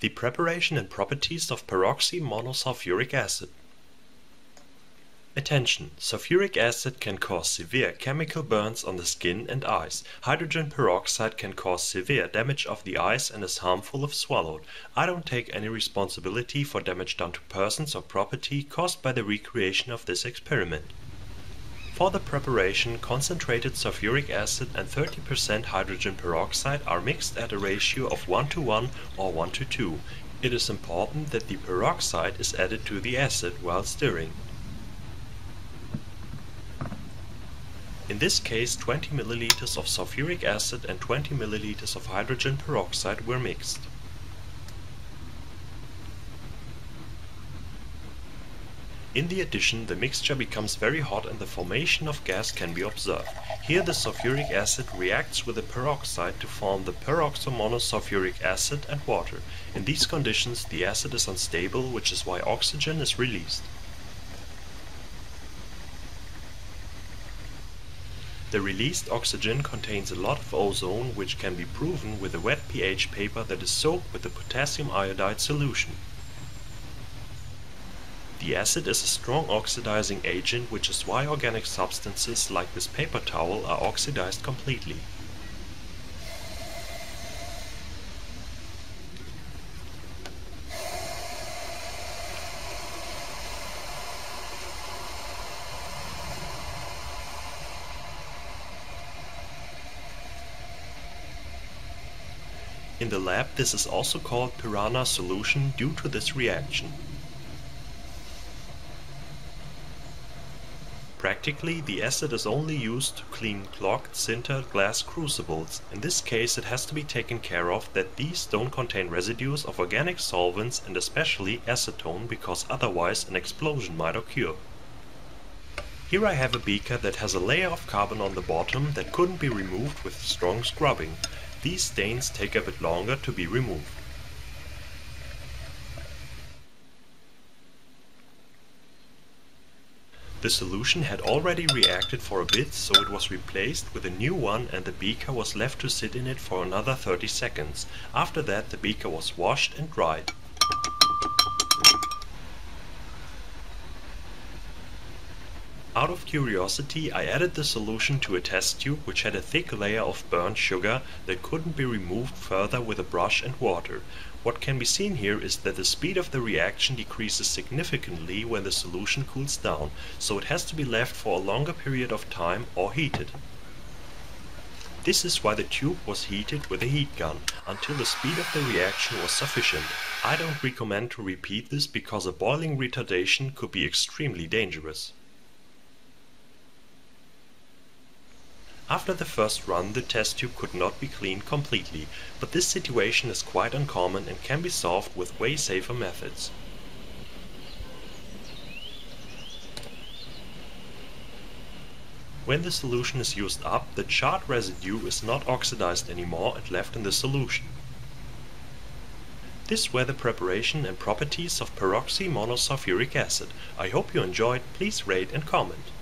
The preparation and properties of peroxymonosulfuric acid. Attention! Sulfuric acid can cause severe chemical burns on the skin and eyes. Hydrogen peroxide can cause severe damage of the eyes and is harmful if swallowed. I don't take any responsibility for damage done to persons or property caused by the recreation of this experiment. For the preparation, concentrated sulfuric acid and 30% hydrogen peroxide are mixed at a ratio of 1 to 1 or 1 to 2. It is important that the peroxide is added to the acid while stirring. In this case 20 ml of sulfuric acid and 20 ml of hydrogen peroxide were mixed. In the addition the mixture becomes very hot and the formation of gas can be observed. Here the sulfuric acid reacts with the peroxide to form the peroxomonosulfuric acid and water. In these conditions the acid is unstable which is why oxygen is released. The released oxygen contains a lot of ozone which can be proven with a wet pH paper that is soaked with a potassium iodide solution. The acid is a strong oxidizing agent which is why organic substances like this paper towel are oxidized completely. In the lab this is also called piranha solution due to this reaction. Practically, the acid is only used to clean clogged sintered glass crucibles. In this case it has to be taken care of that these don't contain residues of organic solvents and especially acetone because otherwise an explosion might occur. Here I have a beaker that has a layer of carbon on the bottom that couldn't be removed with strong scrubbing. These stains take a bit longer to be removed. The solution had already reacted for a bit so it was replaced with a new one and the beaker was left to sit in it for another 30 seconds. After that the beaker was washed and dried. Out of curiosity I added the solution to a test tube which had a thick layer of burnt sugar that couldn't be removed further with a brush and water. What can be seen here is that the speed of the reaction decreases significantly when the solution cools down, so it has to be left for a longer period of time or heated. This is why the tube was heated with a heat gun, until the speed of the reaction was sufficient. I don't recommend to repeat this because a boiling retardation could be extremely dangerous. After the first run the test tube could not be cleaned completely, but this situation is quite uncommon and can be solved with way safer methods. When the solution is used up, the charred residue is not oxidized anymore and left in the solution. This were the preparation and properties of peroxymonosulfuric acid. I hope you enjoyed, please rate and comment.